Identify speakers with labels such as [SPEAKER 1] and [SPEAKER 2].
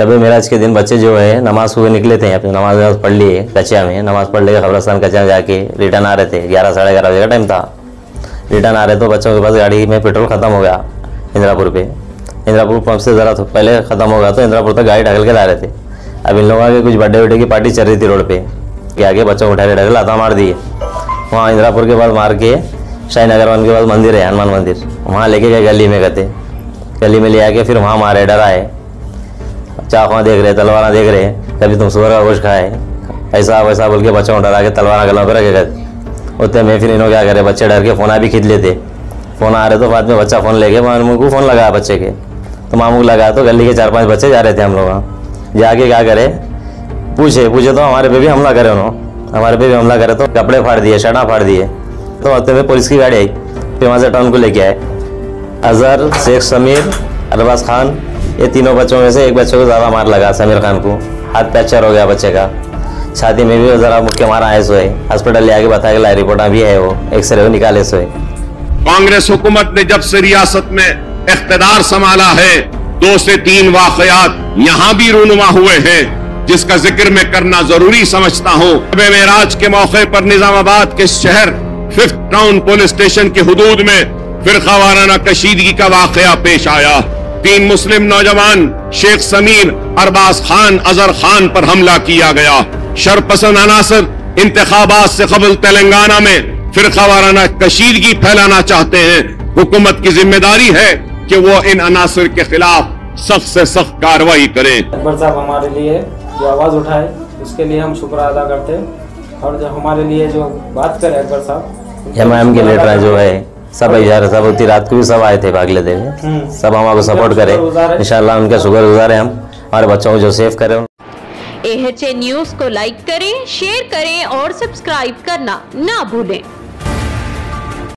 [SPEAKER 1] शब मेराज के दिन बच्चे जो है, नमाज़ सुबह निकले थे अपनी नमाज़ वमाज पढ़ लिए कच्चा में। नमाज़ पढ़ लेकर खबरस्तान कच्चा में जाके रिटर्न आ रहे थे। ग्यारह, साढ़े ग्यारह बजे का टाइम था। रिटर्न आ रहे तो बच्चों के पास गाड़ी में पेट्रोल ख़त्म हो गया, इंदिरापुर पे। इंदिरापुर पंप से ज़रा तो पहले ख़त्म हो गया तो इंदिरापुर तक गाड़ी ढकल के ला रहे थे। अब इन लोगों के कुछ बर्थडे वर्डे की पार्टी चल रही थी रोड पर कि आगे बच्चों को उठा के ढकल लाता मार दिए। वहाँ इंदिरापुर के बाद मार के, शाही नगर वन के पास मंदिर है, हनुमान मंदिर। वहाँ लेके गए गली में गए गली में ले आके फिर वहाँ मारे, डराए। चाकुआ देख रहे तलवारा देख रहे कभी तुम सुअर का गोश्त खाए, ऐसा वैसा बोल के बच्चों को डरा के तलवारा गला पर रखेगा उतने में फिर इन्हों क्या करे, बच्चे डर के फ़ोन भी खींच लेते। फ़ोन आ रहे तो बाद में बच्चा फ़ोन लेके मामू को फ़ोन लगाया बच्चे के। तो मामू को लगाया तो गली के चार पाँच बच्चे जा रहे थे हम लोग वहाँ। जाके क्या करे, पूछे पूछे तो हमारे पे भी हमला करे उन्होंने। हमारे पे भी हमला करे तो कपड़े फाड़ दिए, शर्टा फाड़ दिए। तो उतने में पुलिस की गाड़ी आई, फिर वहाँ से टाउन को लेके आए। अजहर, शेख समीर, अरबाज खान ये तीनों बच्चों में से एक बच्चे को ज़्यादा मार लगा समीर खान को। हाथ पैक्चर हो गया बच्चे का। छाती में भी ज़रा मुक्के मारा है सोए। हॉस्पिटल ले आके बताया गया रिपोर्ट भी है वो। एक्सरे निकाले सोए।
[SPEAKER 2] कांग्रेस हुकूमत ने जब से रियासत में इकतदार संभाला है, दो से तीन वाकयात यहाँ भी रूनुमा हुए हैं, जिसका ज़िक्र मैं करना ज़रूरी समझता हूँ। मेराज के मौके पर निजामाबाद के शहर फिफ्थ टाउन पुलिस स्टेशन के हदूद में फिर वाराना कशीदगी का वाकया पेश आया। तीन मुस्लिम नौजवान शेख समीर अरबाज खान अजहर खान पर हमला किया गया। शरपसंद अनासर इंतखाबात से कबल तेलंगाना में फिर वाराना कशीदगी फैलाना चाहते हैं। हुकूमत की ज़िम्मेदारी है कि वो इन अनासर के खिलाफ सख्त से सख्त कार्रवाई करें।
[SPEAKER 3] अकबर साहब हमारे लिए जो आवाज़ उठाए उसके लिए हम शुक्र अदा करते हैं। और जो हमारे लिए जो बात करे Akbar sahab
[SPEAKER 1] M I M के लीडर जो है। सब इधर सब उतनी रात को भी सब आए थे भाग लेते
[SPEAKER 3] हम्म।
[SPEAKER 1] सब हमारे सपोर्ट करें।
[SPEAKER 3] इन।
[SPEAKER 1] इंशाल्लाह उनके शुक्र गुजार है हम। हमारे बच्चों को जो सेफ़ करें।
[SPEAKER 4] एच न्यूज़ को लाइक करें शेयर करें और सब्सक्राइब करना ना भूलें।